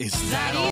Is that all?